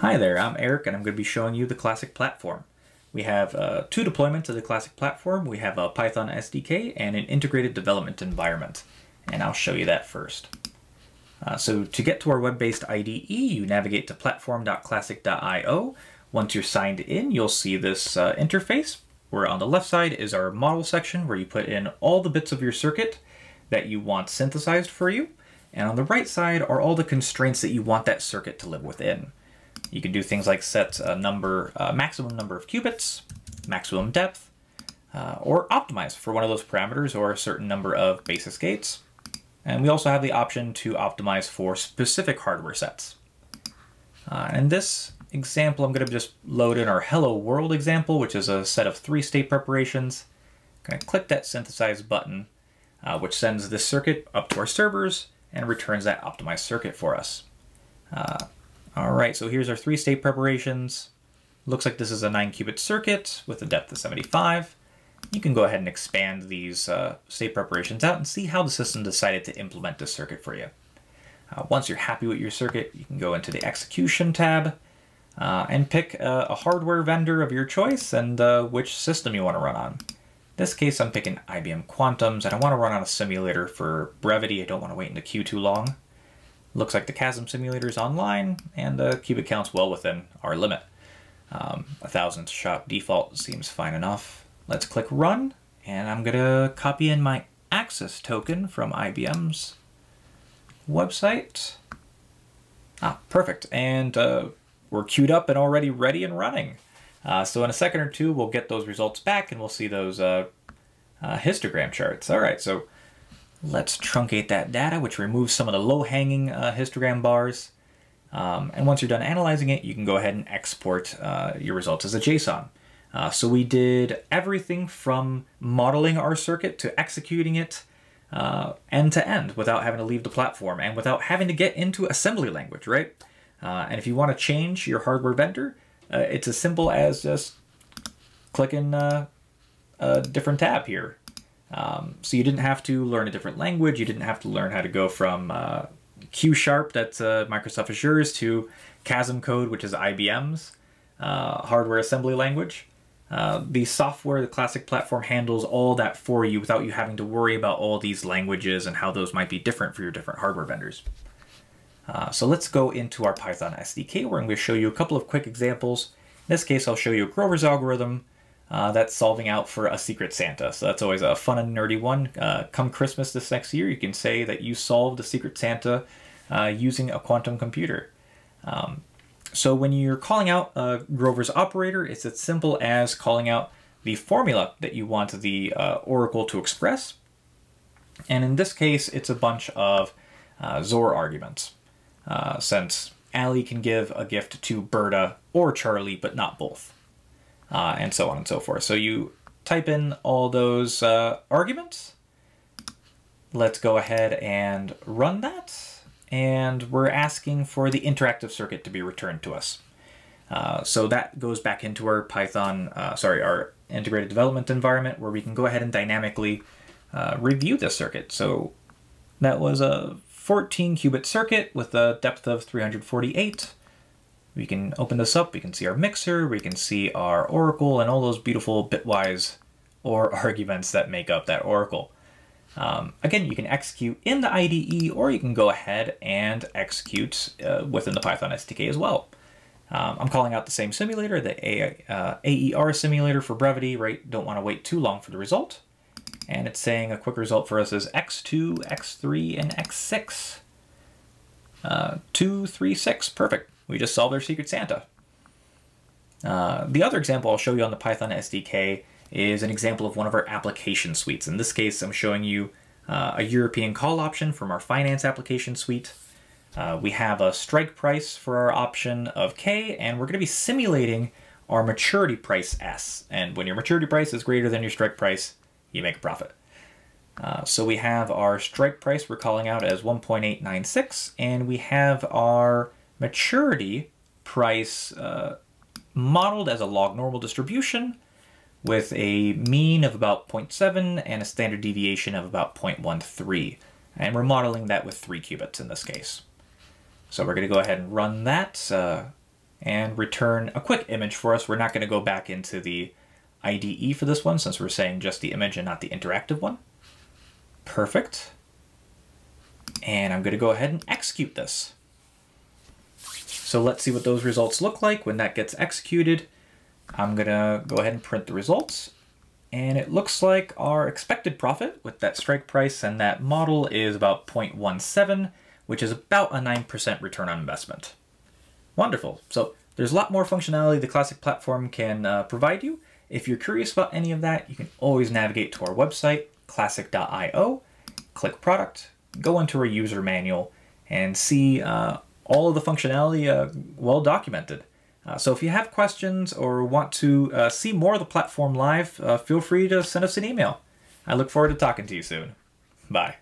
Hi there, I'm Eric and I'm going to be showing you the Classiq Platform. We have uh, two deployments of the Classiq Platform. We have a Python SDK and an integrated development environment. And I'll show you that first. Uh, so to get to our web-based IDE, you navigate to platform.classiq.io. Once you're signed in, you'll see this uh, interface where on the left side is our model section where you put in all the bits of your circuit that you want synthesized for you. And on the right side are all the constraints that you want that circuit to live within. You can do things like set a number, uh, maximum number of qubits, maximum depth, uh, or optimize for one of those parameters or a certain number of basis gates. And we also have the option to optimize for specific hardware sets. Uh, in this example, I'm going to just load in our hello world example, which is a set of three state preparations. I'm going to click that synthesize button, uh, which sends this circuit up to our servers and returns that optimized circuit for us. Uh, all right, so here's our three state preparations. Looks like this is a nine qubit circuit with a depth of 75. You can go ahead and expand these uh, state preparations out and see how the system decided to implement this circuit for you. Uh, once you're happy with your circuit, you can go into the execution tab uh, and pick a, a, hardware vendor of your choice and uh, which system you want to run on. In this case, I'm picking IBM Quantums and I want to run on a simulator for brevity. I don't want to wait in the queue too long. Looks like the QASM simulator is online, and the qubit count's well within our limit. Um, a thousand shot default seems fine enough. Let's click run, and I'm gonna copy in my access token from IBM's website. Ah, perfect. And uh, we're queued up and already ready and running. Uh, so in a second or two, we'll get those results back and we'll see those uh, uh histogram charts. All right, so Let's truncate that data, which removes some of the low-hanging uh, histogram bars. Um, and once you're done analyzing it, you can go ahead and export uh, your results as a JSON. Uh, so we did everything from modeling our circuit to executing it uh, end to end without having to leave the platform and without having to get into assembly language, right? Uh, and if you want to change your hardware vendor, uh, it's as simple as just clicking a different tab here. Um, so you didn't have to learn a different language. You didn't have to learn how to go from uh, Q Sharp, that's uh, Microsoft Azure's, to QASM code, which is IBM's uh, hardware assembly language. Uh, the software, the Classiq platform handles all that for you without you having to worry about all these languages and how those might be different for your different hardware vendors. Uh, so let's go into our Python SDK where I'm going to show you a couple of quick examples. In this case, I'll show you Grover's algorithm, uh, that's solving out for a Secret Santa. So that's always a fun and nerdy one. Uh, come Christmas this next year, you can say that you solved a Secret Santa uh, using a quantum computer. Um, so when you're calling out a Grover's operator, it's as simple as calling out the formula that you want the uh, oracle to express. And in this case, it's a bunch of uh, XOR arguments, uh, since Allie can give a gift to Berta or Charlie, but not both uh, and so on and so forth. So you type in all those uh, arguments. Let's go ahead and run that. And we're asking for the interactive circuit to be returned to us. Uh, so that goes back into our Python, uh, sorry, our integrated development environment where we can go ahead and dynamically uh, review this circuit. So that was a 14 qubit circuit with a depth of 348. We can open this up, we can see our mixer, we can see our oracle, and all those beautiful bitwise or arguments that make up that oracle. Um, again, you can execute in the IDE, or you can go ahead and execute uh, within the Python SDK as well. Um, I'm calling out the same simulator, the A, uh, AER simulator for brevity, right? Don't want to wait too long for the result. And it's saying a quick result for us is x2, x3, and x6. Uh, 2, 3, 6, perfect. We just solved our Secret Santa. Uh, the other example I'll show you on the Python SDK is an example of one of our application suites. In this case, I'm showing you uh, a European call option from our finance application suite. Uh, we have a strike price for our option of K, and we're going to be simulating our maturity price S. And when your maturity price is greater than your strike price, you make a profit. Uh, so we have our strike price we're calling out as 1.896, and we have our maturity price uh, modeled as a log normal distribution with a mean of about 0.7 and a standard deviation of about 0.13. And we're modeling that with three qubits in this case. So we're going to go ahead and run that. Uh, and return a quick image for us. We're not going to go back into the IDE for this one since we're saying just the image and not the interactive one. Perfect. And I'm going to go ahead and execute this. So let's see what those results look like when that gets executed. I'm to go ahead and print the results. And it looks like our expected profit with that strike price and that model is about 0.17, which is about a 9% return on investment. Wonderful. So there's a lot more functionality the Classiq platform can uh, provide you. If you're curious about any of that, you can always navigate to our website, classiq.io, click product, go into our user manual, and see uh, all of the functionality uh, well documented. Uh, so if you have questions or want to uh, see more of the platform live, uh, feel free to send us an email. I look forward to talking to you soon. Bye.